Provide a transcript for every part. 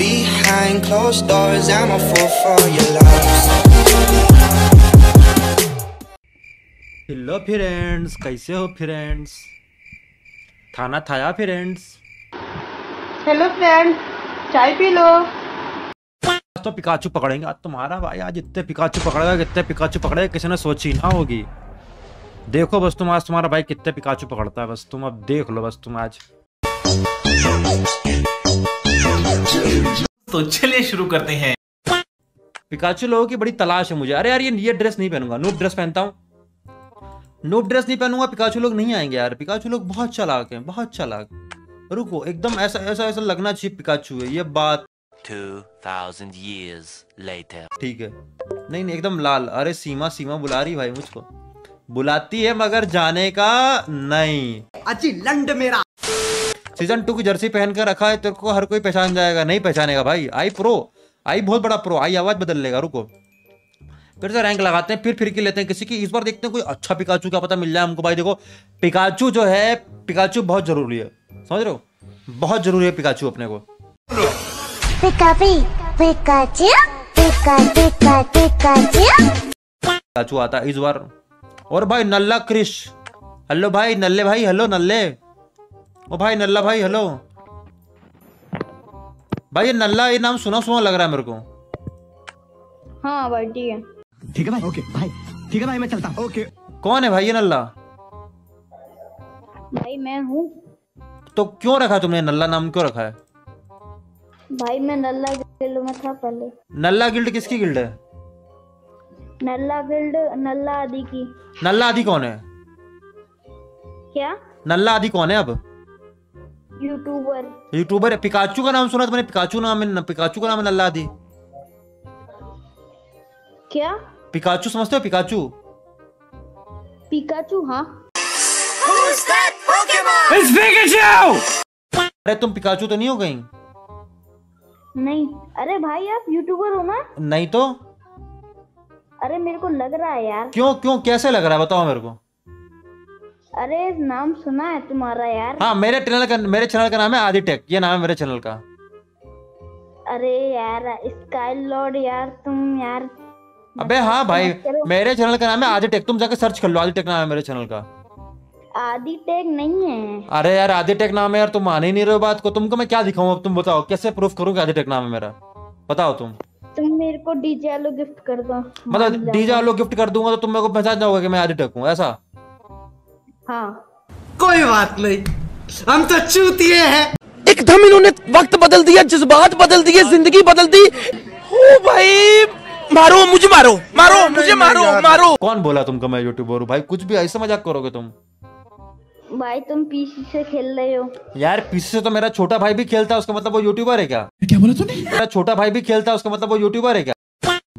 Behind closed doors, I'm a fool for your love. Hello friends कैसे हो friends खाना खाया फ्रेंड्स हेलो फ्रेंड चाय पी लो। आज तो पिकाचू पकड़ेंगे। आज तुम्हारा भाई आज इतने पिकाचू पकड़ेगा कितने पिकाचू पकड़ेगा किसी ने सोची ना होगी। देखो बस तुम आज तुम्हारा भाई कितने पिकाचू पकड़ता है। बस तुम अब देख लो बस तुम आज। तो चलिए शुरू करते हैं। पिकाचू लोगों की बड़ी तलाश है मुझे। अरे यार ये ये ड्रेस नहीं पहनूँगा। नूब ड्रेस पहनता हूँ। नूब ड्रेस नहीं पहनूँगा पिकाचू लोग नहीं आएँगे यार। पिकाचू लोग बहुत चालाक हैं बहुत चालाक। रुको एकदम ऐसा ऐसा ऐसा लगना चाहिए पिकाचू है। ये बात 2000 years later. ठीक है। नहीं नहीं एकदम लाल। अरे सीमा सीमा बुला रही भाई मुझको। बुलाती है मगर जाने का नहीं। अजी लंड मेरा। सीज़न टू की जर्सी पहन कर रखा है तेरे को हर कोई पहचान जाएगा। नहीं पहचानेगा भाई। आई प्रो आई बहुत बड़ा प्रो आई आवाज़ बदल लेगा रुको। फिर से रैंक लगाते हैं फिर फिर के लेते हैं। किसी की इस बार देखते हैं कोई अच्छा पिकाचू क्या पता मिल जाए हमको। भाई देखो पिकाचू जो है पिकाचू बहुत ज़रूरी है। समझ रहे हो? बहुत ज़रूरी है पिकाचू अपने को. पिकाचू आता है इस बार। और भाई नल्ला क्रिश हेलो भाई नल्ले भाई हेलो नल्ले। ओ भाई नल्ला भाई हेलो भाई ये नल्ला ये नाम सुना सुना लग रहा है मेरे को। हाँ भाई ठीक है। ठीक है भाई ओके भाई। ठीक है भाई मैं चलता ओके। कौन है भाई ये नल्ला? भाई मैं हूँ। तो क्यों रखा तुमने? नल्ला नाम क्यों रखा है? भाई मैं नल्ला गिल्ड में था पहले। नल्ला गिल्ड किसकी गिल्ड है? नल्ला गिल्ड नल्ला आदि की। नल्ला आदि कौन है? क्या? नल्ला आदि कौन है अब? यूट्यूबर यूट्यूबर है पिकाचू का नाम सुना था मैंने। पिकाचू नाम है पिकाचू का नाम है नल्ला आदि। क्या? पिकाचू समझते हो पिकाचू पिकाचू हाँ। अरे तुम पिकाचू तो नहीं हो गई नहीं। अरे भाई आप यूट्यूबर हो ना? नहीं तो? अरे मेरे को लग रहा है यार। क्यों क्यों कैसे लग रहा है? बताओ मेरे को। अरे नाम सुना है तुम्हारा यार। हाँ मेरे चैनल का मेरे चैनल का नाम है आदि टेक ये नाम है मेरे चैनल का। अरे यार स्काई लॉर्ड यार तुम यार। अबे हाँ भाई मेरे चैनल का नाम है आदि टेक तुम जाके सर्च कर लो आदि टेक नाम है मेरे चैनल का। आदि टैग नहीं है। अरे यार आदि टेक नाम है यार तुम मान ही नहीं रहे हो बात को। तुमको मैं क्या दिखाऊँ अब तुम बताओ कैसे प्रूफ करूँ कि आदि टेक नाम है मेरा? बताओ तुम। तुम मेरे को डीजे आलो गिफ्ट कर दो। मतलब डीजे आलो गिफ्ट कर दूँगा तो तुम मेरे को पहचान जाओगे कि मैं आदि टेक हूँ ऐसा? हाँ। कोई बात नहीं। हम तो चूतिए हैं। एकदम इन्होंने वक्त बदल दिया जज्बात बदल दिए ज़िंदगी बदल दी। ओ भाई मारो मुझे मारो मारो मुझे मारो मारो। कौन बोला तुमको मैं यूट्यूबर हूँ भाई? कुछ भी ऐसा मज़ाक करोगे तुम। भाई तुम पीसी से खेल रहे हो। यार पीसी से तो मेरा छोटा भाई भी खेलता है उसका मतलब वो यूट्यूबर है क्या? क्या बोला तूने? मेरा छोटा भाई भी खेलता है उसका मतलब वो यूट्यूबर है क्या?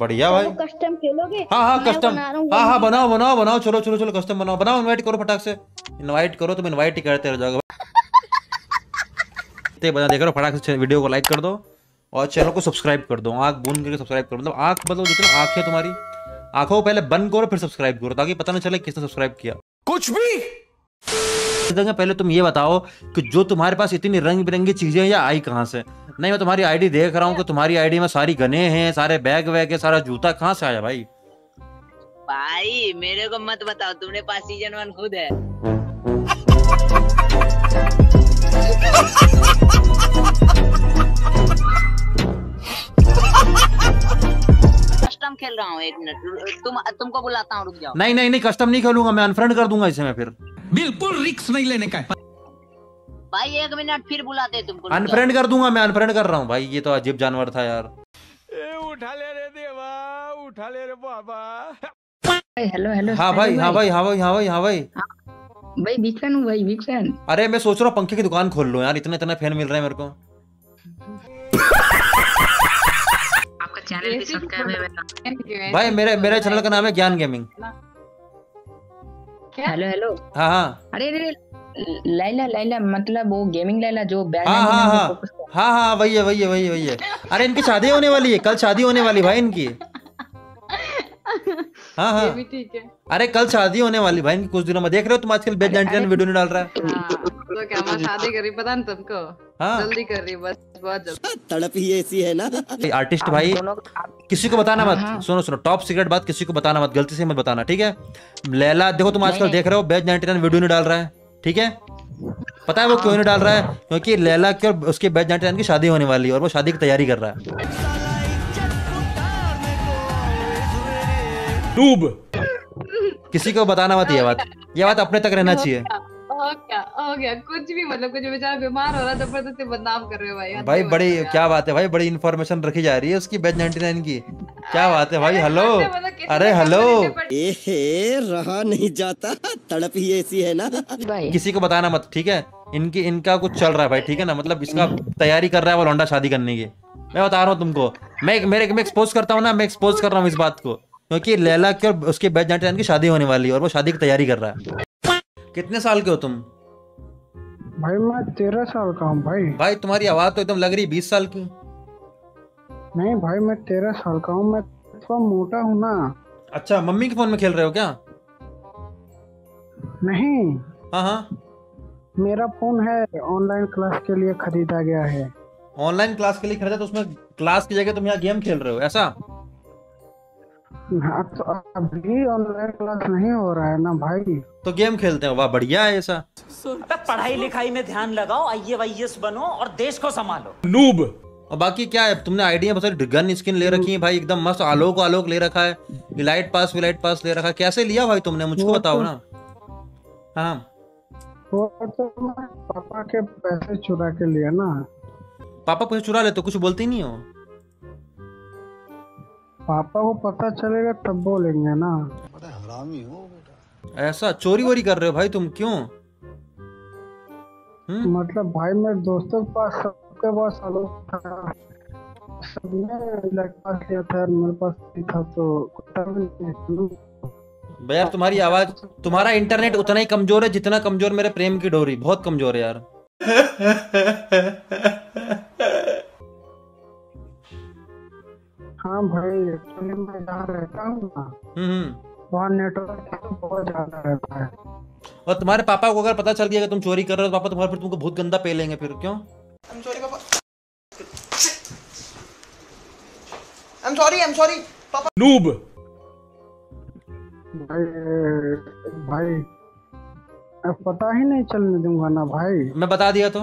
बढ़िया भाई। कस्टम खेलोगे? हाँ हाँ कस्टम बना रहा हूँ हाँ हाँ बनाओ बनाओ बनाओ चलो चलो चलो कस्टम बनाओ। बनाओ इनवाइट करो फटाक से। इनवाइट करो तुम इनवाइट ही करते रह जाओगे। ते बना देख रहे हो फटाक से वीडियो को लाइक कर दो। और चैनल को सब्सक्राइब कर दो। आँख बूंद करके सब्सक्राइब करो। मतलब आँख मतलब जितना आँख है तुम्हारी आँखों को पहले बंद करो फिर सब्सक्राइब करो ताकि पता ना चले किसने सब्सक्राइब किया। कुछ भी! पहले तुम ये बताओ कि जो तुम्हारे पास इतनी रंग बिरंगी चीज़ें हैं या आई कहाँ से? नहीं मैं तुम्हारी आईडी देख रहा हूँ कि तुम्हारी आईडी में सारी गने हैं सारे बैग वैग है सारा जूता कहाँ से आया भाई? भाई मेरे को मत बताओ तुम्हारे पास सीज़न वन खुद है। कस्टम खेल रहा हूँ एक मिनट तुम तुमको बुलाता हूँ रुक जाओ। नहीं नहीं नहीं कस्टम नहीं खेलूँगा मैं अनफ्रेंड कर दूँगा इसे मैं फिर। बिल्कुल रिक्स नहीं लेने का है। भाई एक मिनट फिर बुलाते तुमको अनफ्रेंड कर दूँगा मैं अनफ्रेंड कर रहा हूँ। भाई ये तो अजीब जानवर था यार। उठा ले रे देवा उठा ले हेलो हेलो हाँ भाई हाँ भाई। हाँ भाई हाँ भाई हाँ भाई। भाई बिग फ़ैन हूँ भाई बिग फ़ैन अरे मैं सोच रहा हूँ पंखे की दुकान खोल लो यार इतने इतने फ़ैन मिल रहे हैं मेरे को। आपका चैनल भी सब्सक्राइब है भाई मेरे मेरे चैनल का नाम है ज्ञान गेमिंग हेलो हेलो हाँ हाँ। अरे अरे लैला लैला मतलब वो गेमिंग लैला जो बैन हाँ हाँ हाँ। हाँ। हाँ वही है वही है वही है वही है। अरे इनकी शादी होने वाली है कल शादी होने वाली भाई इनकी। हाँ हाँ। ठीक है। अरे कल शादी होने वाली भाई कुछ दिनों में देख रहे हो तुम आजकल बेज वीडियो नहीं डाल रहा है। तो क्या मैं शादी करी पता नहीं तुमको? हाँ। जल्दी कर रही बस बहुत जल्दी। तड़प ही ऐसी है ना। आर्टिस्ट भाई किसी को बताना मत। सुनो सुनो टॉप सीक्रेट बात किसी को बताना मत गलती से मत बताना ठीक है? लैला देखो तुम आजकल देख रहे हो बेज 99 वीडियो नहीं डाल रहा है। ठीक है? पता है वो क्यों नहीं डाल रहा है? क्योंकि लैला की और उसके बेज 99 की शादी होने वाली है और वो शादी की तैयारी कर रहा है। नूब किसी को बताना मत ये बात। ये बात अपने तक रहना चाहिए। हो गया हो गया। कुछ भी मतलब कुछ बेचारा बीमार हो रहा है ज़बरदस्ती बदनाम कर रहे हो भाई। भाई बड़ी बंद क्या बात है भाई बड़ी इन्फॉर्मेशन रखी जा रही है उसकी बेज 99 की। क्या बात है भाई हेलो मतलब अरे हेलो ए रहा नहीं जाता। तड़प ही ऐसी है ना। भाई। किसी को बताना मत ठीक है? इनकी इनका कुछ चल रहा है भाई ठीक है ना? मतलब इसका तैयारी कर रहा है वो लौंडा शादी करने की। मैं बता रहा हूँ तुमको मैं मेरे मैं एक्सपोज करता हूँ ना मैं एक्सपोज कर रहा हूँ इस बात को। क्योंकि लैला की और उसके बैच 99 की शादी होने वाली है और वो शादी की तैयारी कर रहा है। कितने साल के हो तुम? भाई मैं तेरह साल का हूँ भाई। भाई तुम्हारी आवाज़ तो एकदम लग रही बीस साल की। नहीं भाई मैं तेरह साल का हूँ मैं थोड़ा मोटा हूँ ना। अच्छा मम्मी के फ़ोन में खेल रहे हो क्या? नहीं। हाँ हाँ। मेरा फ़ोन है ऑनलाइन क्लास के लिए खरीदा गया है। ऑनलाइन क्लास के लिए खरीदा तो उसमें क्लास की जगह तुम यहाँ गेम खेल रहे हो ऐसा? हाँ, तो अभी ऑनलाइन क्लास नहीं हो रहा है ना भाई। तो गेम खेलते हैं वाह बढ़िया है ऐसा पढ़ाई लिखाई में ध्यान लगाओ आई बनो और देश को संभालो। नूब। और बाकी क्या है? तुमने आइडिया बहुत गन स्किन ले रखी है भाई एकदम मस्त आलोक आलोक ले रखा है। इलाइट पास विलाइट पास ले रखा है। कैसे लिया भाई तुमने? मुझको बताओ ना। हाँ। वो तो पापा के पैसे चुरा के लिया ना। पापा कुछ चुरा ले तो कुछ बोलती नहीं हो? पापा को पता चलेगा तब बोलेंगे ना। हरामी हो बेटा। ऐसा चोरी वोरी कर रहे हो भाई तुम? क्यों? मतलब भाई मेरे दोस्तों के पास सबके पास आलोक था। सबने पास लिया था मेरे पास नहीं था तो कुत्ता भी यार तुम्हारी आवाज़ तुम्हारा इंटरनेट उतना ही कमज़ोर है जितना कमज़ोर मेरे प्रेम की डोरी। बहुत कमज़ोर है यार। हाँ भाई एक्चुअली मैं जहाँ रहता हूँ ना हम्म वहाँ नेटवर्क बहुत ज़्यादा रहता है। और तुम्हारे पापा को अगर पता चल गया कि तुम चोरी कर रहे हो तो पापा तुम्हारे फिर तुमको बहुत गंदा पे लेंगे फिर क्यों? I'm sorry, Papa. I'm sorry, I'm sorry. Papa. Noob भाई भाई अब पता ही नहीं चलने दूँगा ना भाई। मैं बता दिया तो।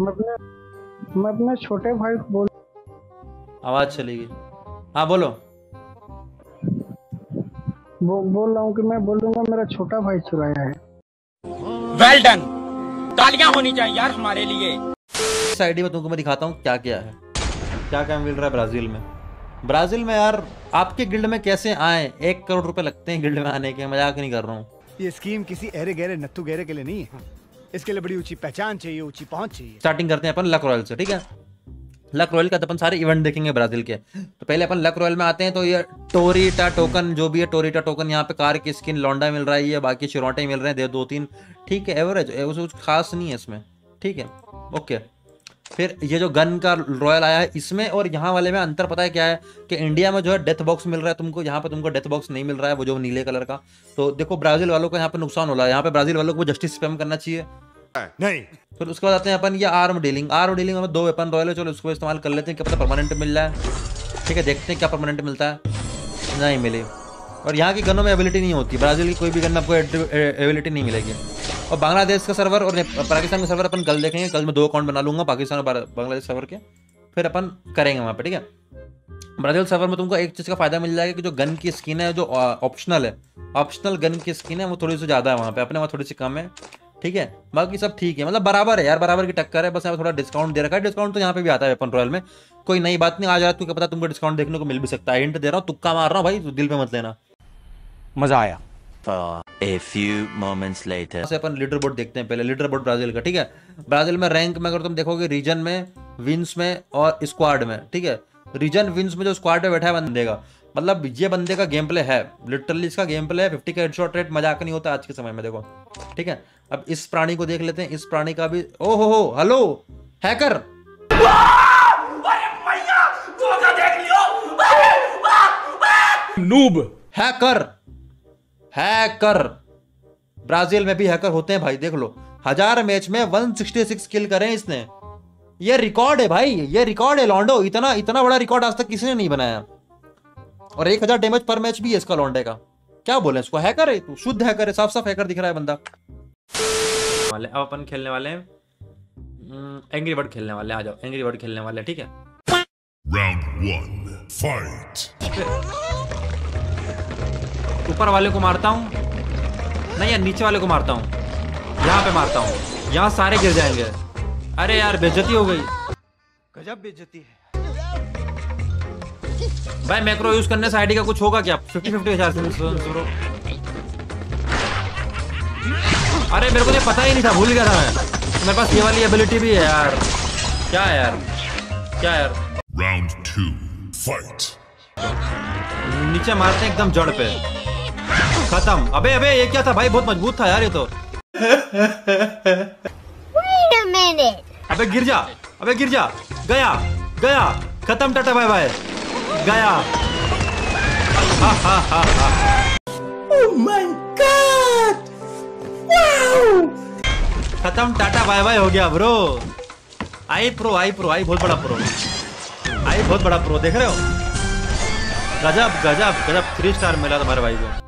मैं अपने मैं अपने छोटे भाई को बोल आवाज़ चलेगी। हाँ बोलो। वो बोल रहा हूँ कि मैं बोलूँगा मेरा छोटा भाई चुराया है। वेल डन तालियाँ होनी चाहिए यार हमारे लिए। इस आईडी में तुमको मैं दिखाता हूँ क्या क्या है। क्या क्या मिल रहा है ब्राज़ील में? ब्राज़ील में यार आपके गिल्ड में कैसे आए? एक करोड़ रुपए लगते हैं गिल्ड में आने के मज़ाक नहीं कर रहा हूँ। ये स्कीम किसी अरे गहरे नत्थु गहरे के लिए नहीं है। इसके लिए बड़ी ऊँची पहचान चाहिए ऊँची पहुँच चाहिए। स्टार्टिंग करते हैं अपन लक रॉयल से ठीक है? लक रॉयल का तो अपन सारे इवेंट देखेंगे ब्राज़ील के। तो पहले अपन लक रॉयल में आते हैं तो ये टोरीटा टोकन जो भी है टोरीटा टोकन यहाँ पे कार की स्किन लौंडा मिल रहा है ये बाकी चिरोटे मिल रहे हैं दे दो तीन। ठीक है एवरेज कुछ खास नहीं है इसमें ठीक है? ओके। फिर ये जो गन का रॉयल आया है इसमें और यहाँ वाले में अंतर पता है क्या है कि इंडिया में जो है डेथ बॉक्स मिल रहा है तुमको यहाँ पे तुमको डेथ बॉक्स नहीं मिल रहा है वो जो नीले कलर का। तो देखो ब्राज़ील वालों को यहाँ पे नुकसान हो रहा है यहाँ पे ब्राज़ील वालों को जस्टिस स्पैम करना चाहिए। नहीं। फिर उसके बाद आते हैं अपन ये आर्म डीलिंग आर्म डीलिंग में दो वेपन रॉयल है चलो उसको इस्तेमाल कर लेते हैं क्या पता परमानेंट मिल रहा है। ठीक है देखते हैं क्या परमानेंट मिलता है। नहीं मिले। और यहाँ की गनों में एबिलिटी नहीं होती ब्राज़ील की कोई भी गन में आपको एबिलिटी नहीं मिलेगी। और बांग्लादेश का सर्वर और पाकिस्तान का सर्वर अपन कल देखेंगे। कल मैं दो अकाउंट बना लूँगा, पाकिस्तान और बांग्लादेश सर्वर के। फिर अपन करेंगे वहाँ पर ठीक है? ब्राज़ील सर्वर में तुमको एक चीज़ का फ़ायदा मिल जाएगा कि जो गन की स्किन है, जो ऑप्शनल है ऑप्शनल गन की स्किन है, वो थोड़ी सी ज़्यादा है वहाँ पे। अपने वहाँ थोड़ी सी कम है, ठीक है? बाकी सब ठीक है। मतलब बराबर है यार, बराबर की टक्कर है, बस यहाँ थोड़ा डिस्काउंट दे रखा है। डिस्काउंट तो यहाँ पे भी आता है वेपन रॉयल में। कोई नई बात नहीं, आज रात को पता तुमको डिस्काउंट देखने को मिल भी सकता है। हिंट दे रहा हूँ, तुक्का मार रहा हूँ, भाई, दिल पे मत लेना। मज़ा आया। A few moments later. से अपन लीडर बोर्ड देखते हैं पहले लीडर बोर्ड ब्राज़ील का ठीक है? ब्राज़ील में रैंक में अगर तुम देखोगे रीजन में विंस में और स्क्वाड में ठीक है? रीजन विंस में जो स्क्वाड में बैठा है बंदे का। मतलब ये बंदे का गेम प्ले है। लिटरली इसका गेम प्ले है। फिफ्टी का हेडशॉट रेट मज़ाक नहीं होता आज के समय में देखो। ठीक है? अब इस प्राणी को देख लेते हैं। इस प्राणी का भी ओ हो हो hello hacker noob hacker hacker. Brazil में भी हैकर होते हैं भाई देख लो। हज़ार मैच में 166 किल करे इसने। ये रिकॉर्ड है भाई ये रिकॉर्ड है लॉन्डो। इतना इतना बड़ा रिकॉर्ड आज तक किसी ने नहीं बनाया? और एक हज़ार डैमेज पर मैच भी है इसका लॉन्डे का। क्या बोले इसको हैकर है? तू शुद्ध हैकर है साफ़ साफ़ हैकर दिख रहा है बंदा। वाले अब अपन खेलने वाले हैं। एंग्री बर्ड खेलने वाले आ जाओ। एंग्री बर्ड खेलने वाले ठीक है? Round one, fight. ऊपर वाले को मारता हूँ। नहीं यार नीचे वाले को मारता हूँ। यहाँ पे मारता हूँ। यहाँ सारे गिर जाएँगे। अरे यार बेइज्जती हो गई। गजब बेइज्जती है। भाई मैक्रो यूज़ करने से आईडी का कुछ होगा क्या? फिफ्टी फिफ्टी हज़ार से अरे मेरे को तो पता ही नहीं था भूल गया था मैं। तो मेरे पास ये वाली एबिलिटी भी है यार। क्या है यार? क्या यार? Round two, fight. नीचे मारते हैं एकदम जड़ पे। खत्म। अबे अबे ये क्या था? भाई बहुत मज़बूत था यार ये तो। Wait a minute. अबे गिर जा। अबे गिर जा। गया। गया। खत्म टाटा बाय बाय। गया। हा हा हा हा। Oh! खत्म टाटा बाय बाय हो गया bro I pro I pro I बहुत बड़ा प्रो आई बहुत बड़ा प्रो देख रहे हो? गजब गजब गजब। थ्री स्टार मिला तुम्हारे भाई को।